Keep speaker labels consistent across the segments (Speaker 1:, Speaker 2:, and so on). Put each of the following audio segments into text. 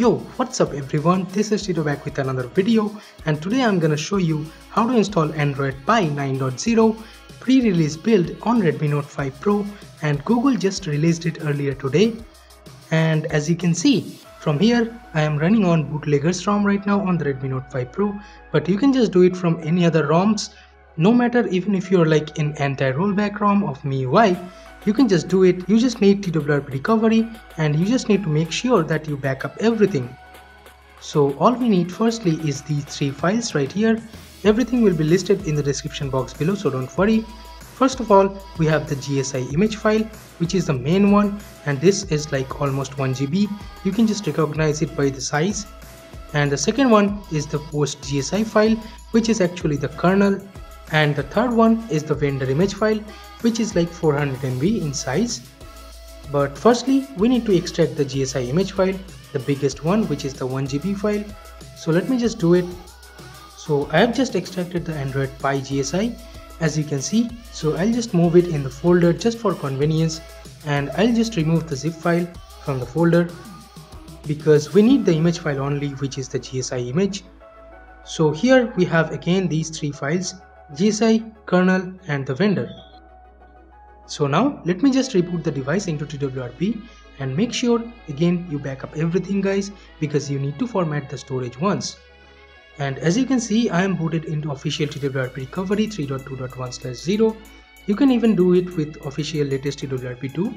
Speaker 1: Yo, what's up everyone, this is Tito back with another video and today I'm gonna show you how to install Android Pie 9.0 pre-release build on Redmi Note 5 Pro and Google just released it earlier today. And as you can see from here I am running on bootlegger's ROM right now on the Redmi Note 5 Pro but you can just do it from any other ROMs no matter even if you're like in anti-rollback ROM of MIUI you can just do it. You just need TWRP recovery and you just need to make sure that you back up everything. So all we need firstly is these three files right here. Everything will be listed in the description box below so don't worry. First of all we have the GSI image file which is the main one and this is like almost 1 GB you can just recognize it by the size. And the second one is the post GSI file which is actually the kernel and the third one is the vendor image file which is like 400 MB in size. But firstly we need to extract the GSI image file the biggest one which is the 1 GB file. So let me just do it. So I have just extracted the Android Pie GSI as you can see. So I'll just move it in the folder just for convenience and I'll just remove the zip file from the folder because we need the image file only which is the GSI image. So here we have again these three files GSI, kernel and the vendor. So now let me just reboot the device into TWRP and make sure again you back up everything guys because you need to format the storage once. And as you can see I am booted into official TWRP recovery 3.2.1/0. You can even do it with official latest TWRP 2.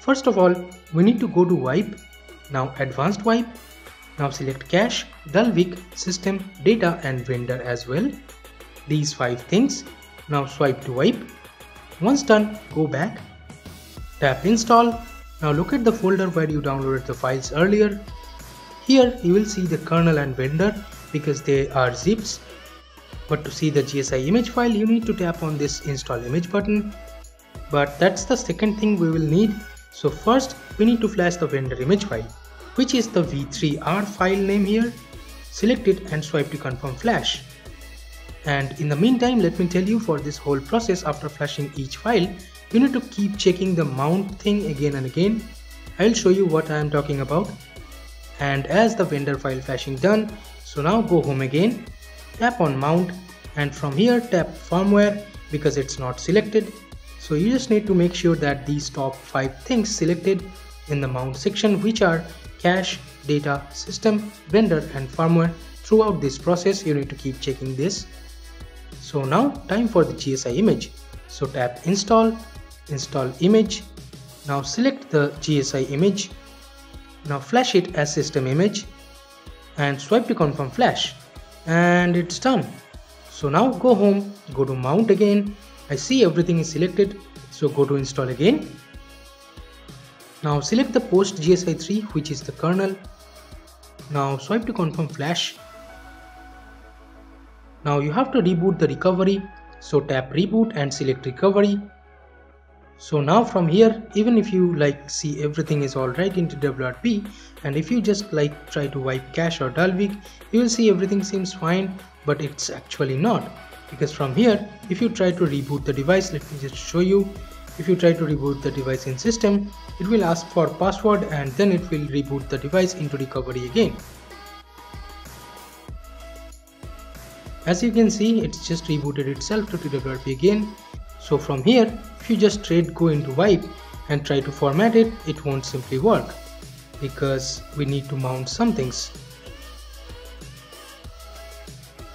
Speaker 1: First of all we need to go to wipe, now advanced wipe, now select cache, Dalvik, system, data and vendor as well these five things. Now swipe to wipe. Once done, go back. Tap install. Now look at the folder where you downloaded the files earlier. Here you will see the kernel and vendor because they are zips. But to see the GSI image file you need to tap on this install image button. But that's the second thing we will need. So first we need to flash the vendor image file which is the v3r file name here. Select it and swipe to confirm flash and in the meantime let me tell you for this whole process after flashing each file you need to keep checking the mount thing again and again. I'll show you what I am talking about. And as the vendor file flashing done so now go home again tap on mount and from here tap firmware because it's not selected. So you just need to make sure that these top 5 things selected in the mount section which are cache, data, system, vendor and firmware. Throughout this process you need to keep checking this so now time for the GSI image. So tap install, install image. Now select the GSI image. Now flash it as system image and swipe to confirm flash and it's done. So now go home, go to mount again. I see everything is selected. So go to install again. Now select the post GSI 3 which is the kernel. Now swipe to confirm flash now you have to reboot the recovery. So tap reboot and select recovery. So now from here, even if you like see everything is alright in WRP and if you just like try to wipe cache or Dalvik, you will see everything seems fine, but it's actually not. Because from here, if you try to reboot the device, let me just show you. If you try to reboot the device in system, it will ask for password and then it will reboot the device into recovery again. As you can see, it's just rebooted itself to TWRP again. So from here, if you just straight go into wipe and try to format it, it won't simply work because we need to mount some things.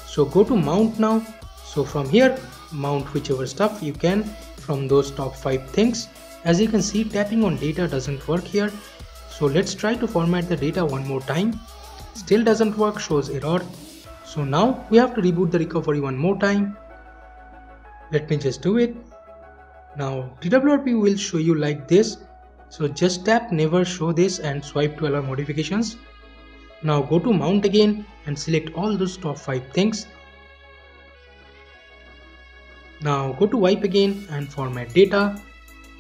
Speaker 1: So go to mount now. So from here, mount whichever stuff you can from those top 5 things. As you can see, tapping on data doesn't work here. So let's try to format the data one more time. Still doesn't work, shows error. So now we have to reboot the recovery one more time. Let me just do it. Now TWRP will show you like this. So just tap never show this and swipe to allow modifications. Now go to mount again and select all those top 5 things. Now go to wipe again and format data.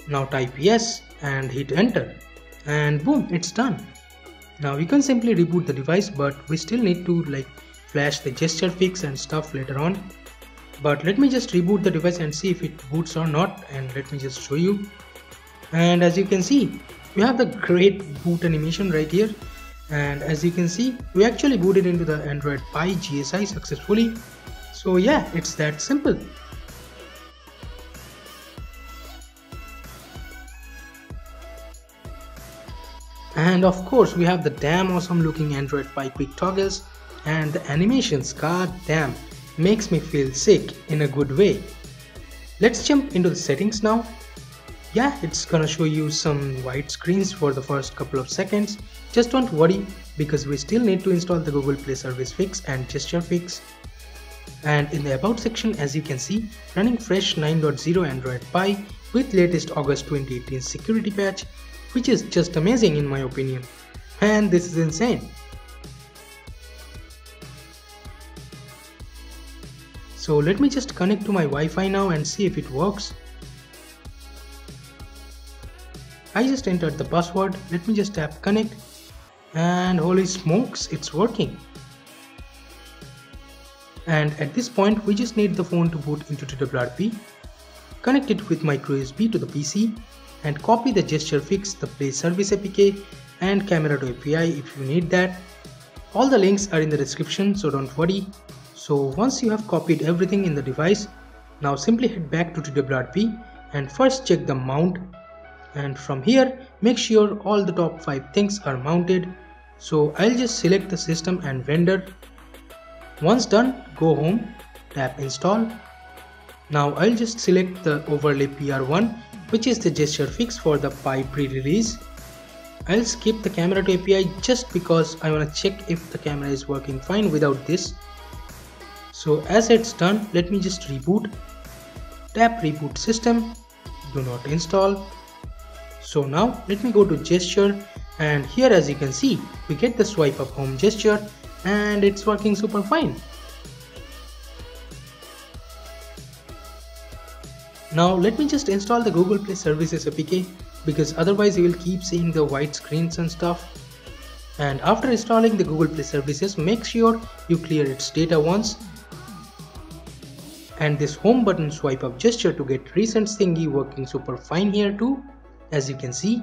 Speaker 1: Now type yes and hit enter and boom it's done. Now we can simply reboot the device but we still need to like flash the gesture fix and stuff later on. But let me just reboot the device and see if it boots or not and let me just show you. And as you can see we have the great boot animation right here. And as you can see we actually booted into the Android Pie GSI successfully. So yeah it's that simple. And of course we have the damn awesome looking Android Pie quick toggles and the animations god damn makes me feel sick in a good way. Let's jump into the settings now. Yeah it's gonna show you some white screens for the first couple of seconds. Just don't worry because we still need to install the google play service fix and gesture fix. And in the about section as you can see running fresh 9.0 android pie with latest august 2018 security patch which is just amazing in my opinion. And this is insane so let me just connect to my Wi-Fi now and see if it works I just entered the password. Let me just tap connect and holy smokes, it's working. And at this point, we just need the phone to boot into TWRP, connect it with micro USB to the PC and copy the gesture fix, the play service APK and Camera2 API if you need that. All the links are in the description so don't worry. So once you have copied everything in the device, now simply head back to TWRP and first check the mount. And from here make sure all the top 5 things are mounted. So I'll just select the system and vendor. Once done go home tap install. Now I'll just select the overlay PR1 which is the gesture fix for the Pie pre-release. I'll skip the Camera2 API just because I want to check if the camera is working fine without this so as it's done let me just reboot. Tap reboot system. Do not install. So now let me go to gesture. And here as you can see we get the swipe up home gesture and it's working super fine. Now let me just install the Google Play Services APK because otherwise you will keep seeing the white screens and stuff. And after installing the Google Play Services make sure you clear its data once and this home button swipe up gesture to get recent thingy working super fine here too as you can see.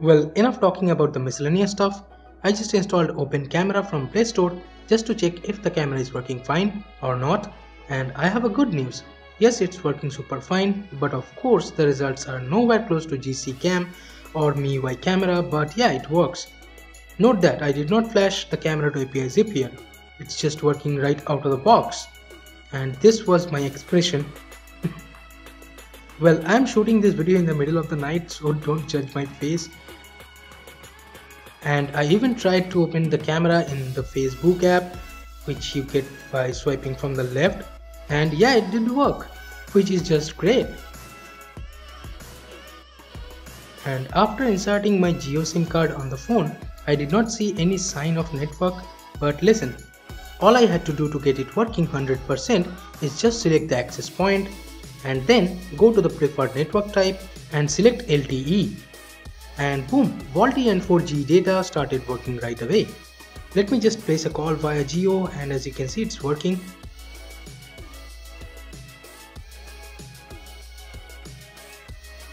Speaker 1: Well, enough talking about the miscellaneous stuff. I just installed Open Camera from Play Store just to check if the camera is working fine or not. And I have a good news. Yes, it's working super fine, but of course the results are nowhere close to GC Cam or MIUI camera, but yeah, it works. Note that I did not flash the Camera2 API zip here. It's just working right out of the box. And this was my expression well, I'm shooting this video in the middle of the night, so don't judge my face. And I even tried to open the camera in the Facebook app, which you get by swiping from the left. And yeah, it did work, which is just great. And after inserting my Jio SIM card on the phone, I did not see any sign of network, but listen, all I had to do to get it working 100% is just select the access point and then go to the preferred network type and select LTE. And boom, VoLTE and 4G data started working right away. Let me just place a call via Jio and as you can see it's working.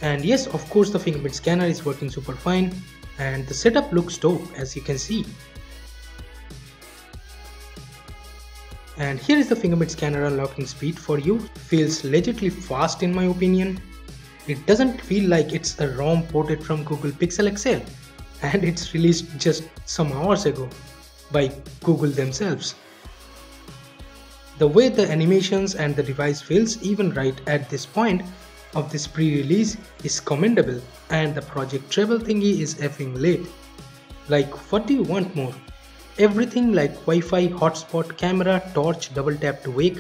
Speaker 1: And yes, of course the fingerprint scanner is working super fine and the setup looks dope as you can see. And here is the fingerprint scanner unlocking speed for you. Feels legitly fast in my opinion. It doesn't feel like it's a ROM ported from Google Pixel XL and it's released just some hours ago by Google themselves. The way the animations and the device feels even right at this point of this pre-release is commendable and the Project Treble thingy is effing late. Like what do you want more? Everything like Wi-Fi, hotspot, camera, torch, double tap to wake,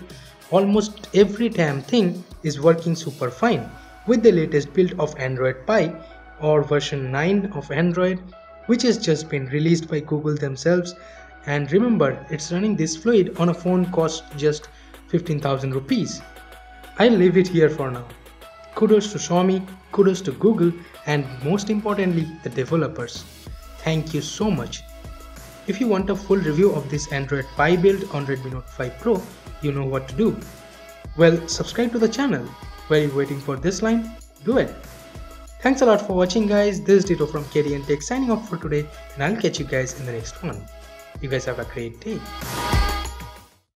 Speaker 1: almost every damn thing is working super fine with the latest build of Android Pie or version 9 of Android which has just been released by Google themselves and remember it's running this fluid on a phone cost just 15,000 rupees. I'll leave it here for now. Kudos to Xiaomi, kudos to Google and most importantly the developers. Thank you so much. If you want a full review of this Android Pie build on Redmi Note 5 Pro, you know what to do. Well, subscribe to the channel. While you're waiting for this line, do it. Thanks a lot for watching guys. This is Tito from KTN Tech signing off for today and I'll catch you guys in the next one. You guys have a great day.